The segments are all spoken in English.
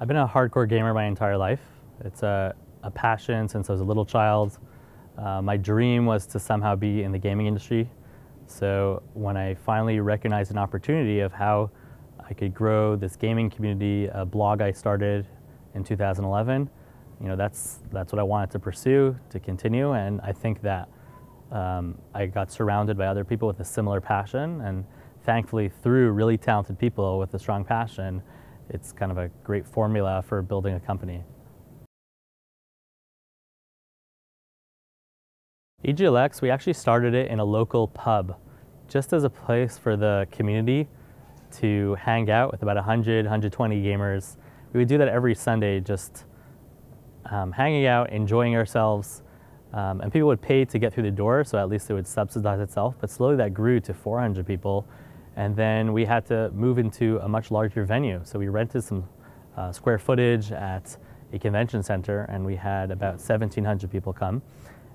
I've been a hardcore gamer my entire life. It's a, a passion since I was a little child. Uh, my dream was to somehow be in the gaming industry. So when I finally recognized an opportunity of how I could grow this gaming community, a blog I started in 2011, you know, that's, that's what I wanted to pursue, to continue. And I think that um, I got surrounded by other people with a similar passion. And thankfully, through really talented people with a strong passion, it's kind of a great formula for building a company. EGLX, we actually started it in a local pub, just as a place for the community to hang out with about 100, 120 gamers. We would do that every Sunday, just um, hanging out, enjoying ourselves, um, and people would pay to get through the door, so at least it would subsidize itself. But slowly that grew to 400 people, and then we had to move into a much larger venue. So we rented some uh, square footage at a convention center and we had about 1,700 people come.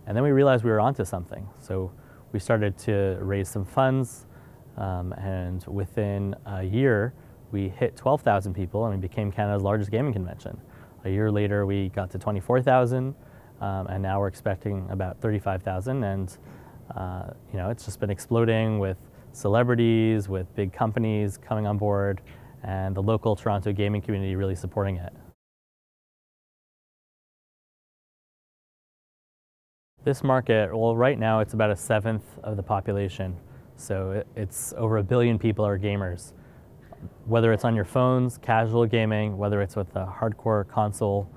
And then we realized we were onto something. So we started to raise some funds um, and within a year, we hit 12,000 people and we became Canada's largest gaming convention. A year later, we got to 24,000 um, and now we're expecting about 35,000 and uh, you know, it's just been exploding with celebrities, with big companies coming on board, and the local Toronto gaming community really supporting it. This market, well, right now it's about a seventh of the population. So it's over a billion people are gamers. Whether it's on your phones, casual gaming, whether it's with a hardcore console,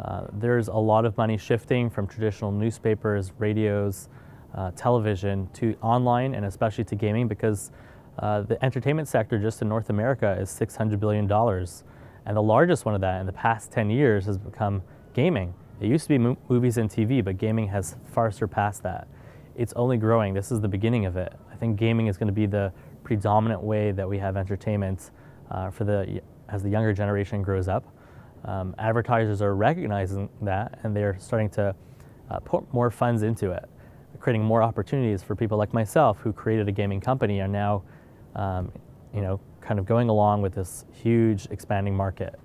uh, there's a lot of money shifting from traditional newspapers, radios, uh, television to online and especially to gaming because uh, the entertainment sector just in North America is $600 billion. And the largest one of that in the past 10 years has become gaming. It used to be mo movies and TV, but gaming has far surpassed that. It's only growing. This is the beginning of it. I think gaming is going to be the predominant way that we have entertainment uh, for the, as the younger generation grows up. Um, advertisers are recognizing that and they're starting to uh, put more funds into it creating more opportunities for people like myself who created a gaming company are now, um, you know, kind of going along with this huge expanding market.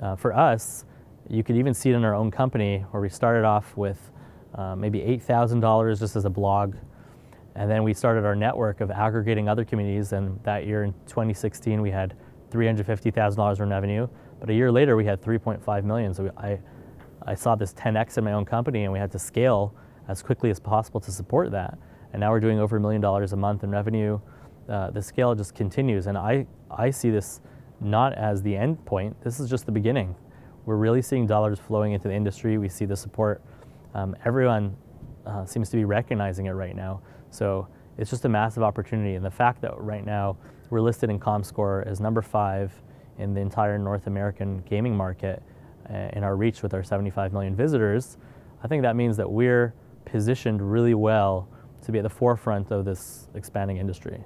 Uh, for us, you could even see it in our own company where we started off with uh, maybe $8,000 just as a blog. And then we started our network of aggregating other communities. And that year in 2016, we had $350,000 in revenue. But a year later, we had 3.5 million. So I, I saw this 10x in my own company and we had to scale as quickly as possible to support that. And now we're doing over a million dollars a month in revenue. Uh, the scale just continues. And I, I see this not as the end point, this is just the beginning. We're really seeing dollars flowing into the industry. We see the support. Um, everyone uh, seems to be recognizing it right now. So it's just a massive opportunity. And the fact that right now we're listed in ComScore as number five in the entire North American gaming market uh, in our reach with our 75 million visitors, I think that means that we're positioned really well to be at the forefront of this expanding industry.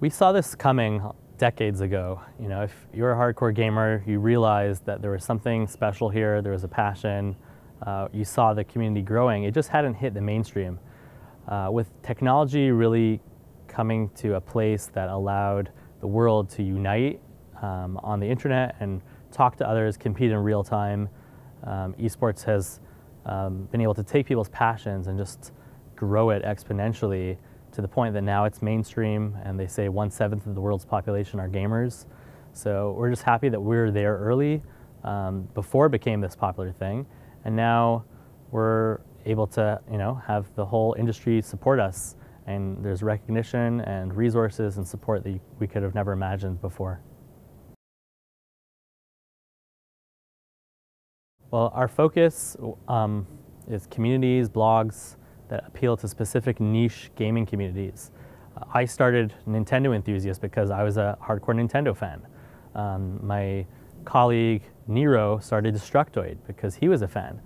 We saw this coming decades ago. You know, if you're a hardcore gamer, you realized that there was something special here, there was a passion, uh, you saw the community growing. It just hadn't hit the mainstream. Uh, with technology really coming to a place that allowed the world to unite um, on the internet and talk to others, compete in real time, um, esports has um, been able to take people's passions and just grow it exponentially to the point that now it's mainstream and they say one seventh of the world's population are gamers. So we're just happy that we are there early um, before it became this popular thing. And now we're able to, you know, have the whole industry support us and there's recognition and resources and support that we could have never imagined before. Well, our focus um, is communities, blogs that appeal to specific niche gaming communities. Uh, I started Nintendo Enthusiast because I was a hardcore Nintendo fan. Um, my colleague Niero started Destructoid because he was a fan.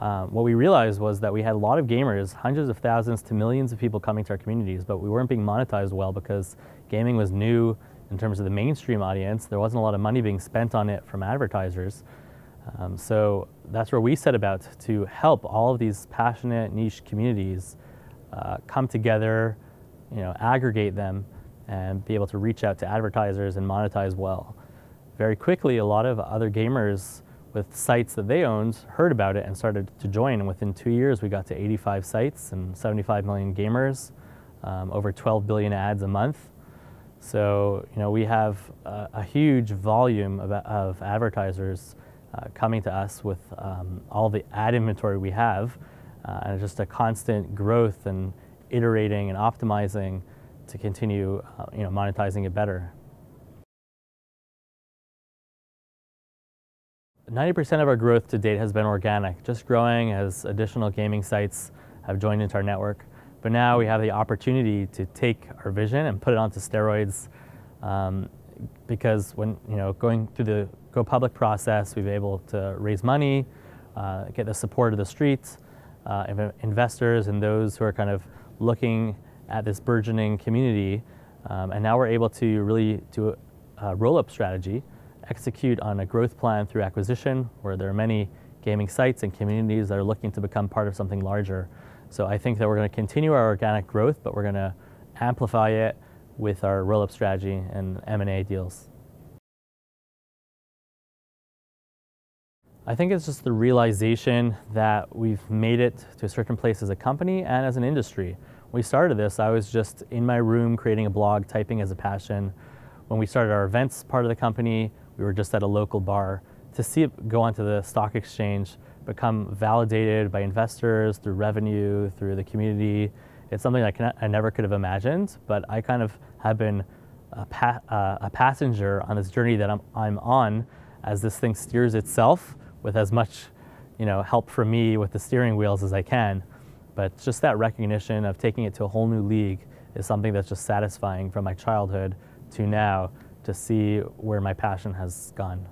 Um, what we realized was that we had a lot of gamers, hundreds of thousands to millions of people coming to our communities, but we weren't being monetized well because gaming was new in terms of the mainstream audience. There wasn't a lot of money being spent on it from advertisers. Um, so that's where we set about to help all of these passionate niche communities uh, come together, you know, aggregate them, and be able to reach out to advertisers and monetize well. Very quickly, a lot of other gamers with sites that they owned heard about it and started to join. And within two years, we got to 85 sites and 75 million gamers, um, over 12 billion ads a month. So, you know, we have a, a huge volume of, of advertisers uh, coming to us with um, all the ad inventory we have, uh, and just a constant growth and iterating and optimizing to continue, uh, you know, monetizing it better. 90% of our growth to date has been organic, just growing as additional gaming sites have joined into our network. But now we have the opportunity to take our vision and put it onto steroids um, because when, you know, going through the go public process, we've been able to raise money, uh, get the support of the streets, uh, investors and those who are kind of looking at this burgeoning community. Um, and now we're able to really do a roll-up strategy, execute on a growth plan through acquisition, where there are many gaming sites and communities that are looking to become part of something larger. So I think that we're going to continue our organic growth, but we're going to amplify it with our roll-up strategy and M&A deals. I think it's just the realization that we've made it to a certain place as a company and as an industry. When we started this, I was just in my room creating a blog, typing as a passion. When we started our events part of the company, we were just at a local bar. To see it go onto the stock exchange, become validated by investors through revenue, through the community, it's something I, can, I never could have imagined, but I kind of have been a, pa uh, a passenger on this journey that I'm, I'm on as this thing steers itself with as much you know, help from me with the steering wheels as I can. But just that recognition of taking it to a whole new league is something that's just satisfying from my childhood to now to see where my passion has gone.